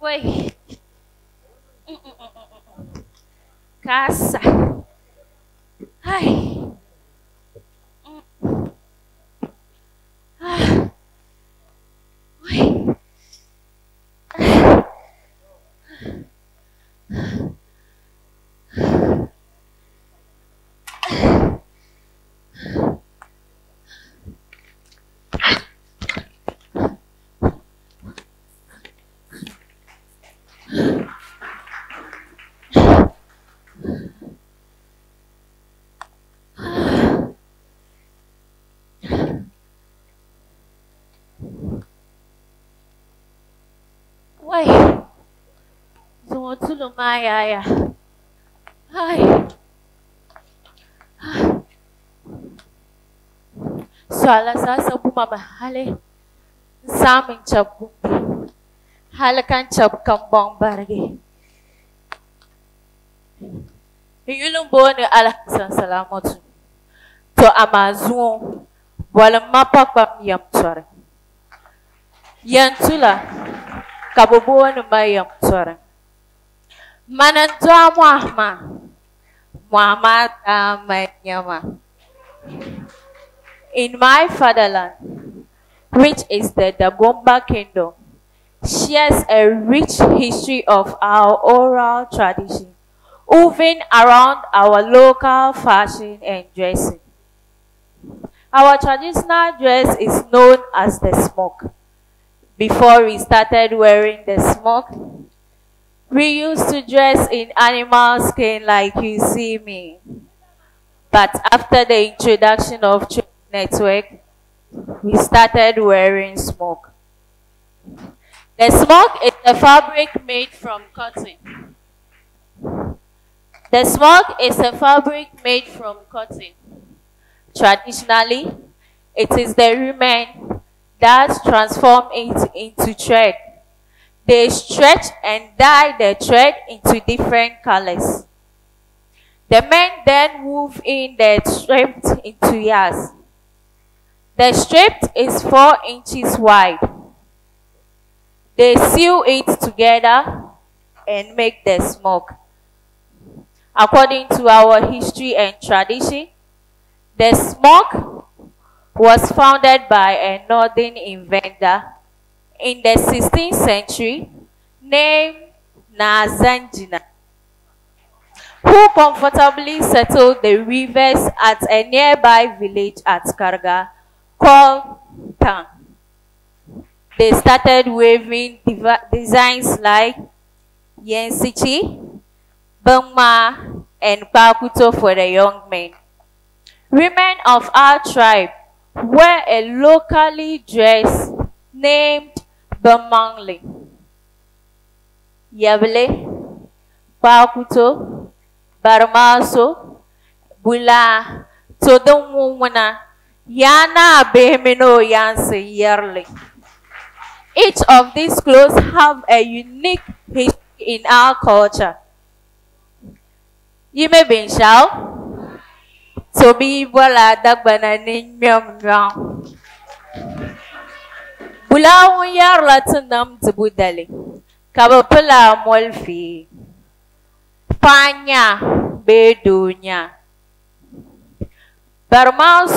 Oi. Caça. Ai. Motsulumaya. Ay. Swala sasa bumamahali sa aming chabbumbi. Halakan chabkan bong bargi. Yulun bone ni alakisan salamatu. To amazuo. Wala mapakbam yam tsore. Yantula. Kabubuo ni mayam tsore. Manantua Muhammad. Muhammad Amanyama. In my fatherland, which is the Dagomba Kingdom, shares a rich history of our oral tradition, woven around our local fashion and dressing. Our traditional dress is known as the smock. Before we started wearing the smock, we used to dress in animal skin like you see me. But after the introduction of Trade Network, we started wearing smock. The smock is a fabric made from cotton. The smock is a fabric made from cotton. Traditionally, it is the women that transform it into thread. They stretch and dye the thread into different colors. The men then weave in the strip into yards. The strip is 4 inches wide. They sew it together and make the smock. According to our history and tradition, the smock was founded by a northern inventor in the 16th century named Nazanjina, who comfortably settled the rivers at a nearby village at Karga called Tang. They started weaving designs like Yensichi, Bangma, and Pakuto for the young men. Women of our tribe wear a locally dressed named Bamangli. Yable, Pakuto, Barmaso, Bula, Todumuna, Yana Behemino Yansi yearly. Each of these clothes have a unique history in our culture. You may be shall. To be wala dagbana ninyam Wula ŋun yaarila ti nam dibu dali ka bɛ pili a mɔlifee. Paɣa nya bee doo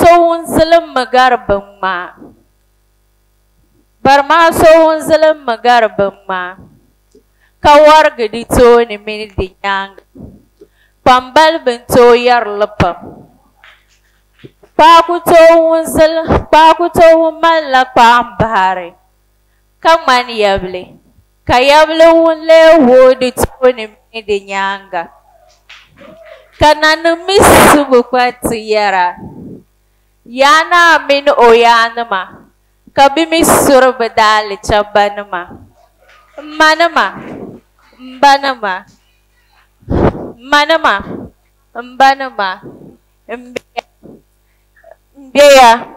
so ŋun zilimmi gari binŋmaa. Bari maa so ŋun zilimmi gari binŋmaa ka warigi to ni mini di nyaanga. Kpambaliba n-tooi yari. Lipam. Pakuto wun zil, pakuto wun malla kpambahari. Kaman yable. Ka yable wun le wodi to ni mini di nyanga. Kana ni misi bukwati yara. Yana min o yanima. Ka bi mi suri bi daali chabanima. Manima. Mbanima. Manima. Mbanima. Mbiya. Mbiya.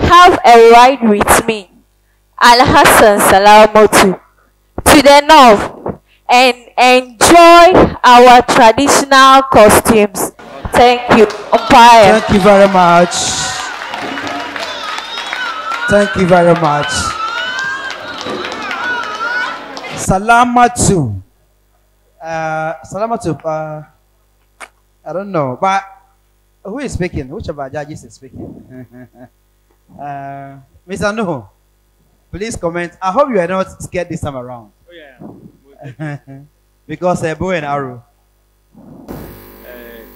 Have a ride with me. Al Hassan Salamatu. To the north and enjoy our traditional costumes. Thank you, umpire. Thank you very much. Thank you very much. Salamatu. Uh, Salamatu. Uh, I don't know, but who is speaking? Which of our judges is speaking? uh, Mr. Nuhu, please comment. I hope you are not scared this time around. Oh yeah. because a bow and arrow. Uh,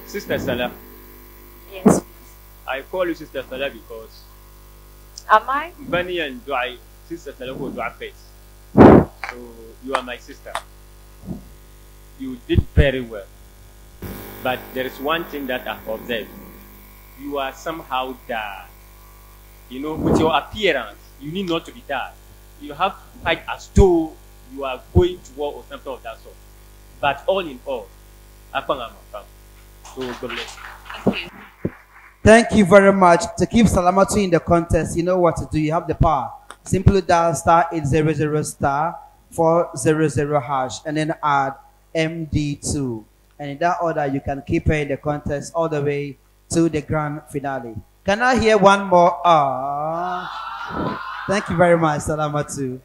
Sister Salah, Yes. I call you Sister Salah because Am I? Bani and Dua, Sister Salah who Dua face. So you are my sister. You did very well. But there is one thing that I've observed. You are somehow dark. You know, with your appearance, you need not to be dark. You have to fight as though you are going to war or something of that sort. But all in all, Apang Amapang. So God bless you. Thank you. Thank you very much. To keep Salamatu in the contest, you know what to do. You have the power. Simply dial star 800 star 400 hash and then add MD2. And in that order, you can keep her in the contest all the way to the grand finale. Can I hear one more? Ah. Thank you very much, Salamatu.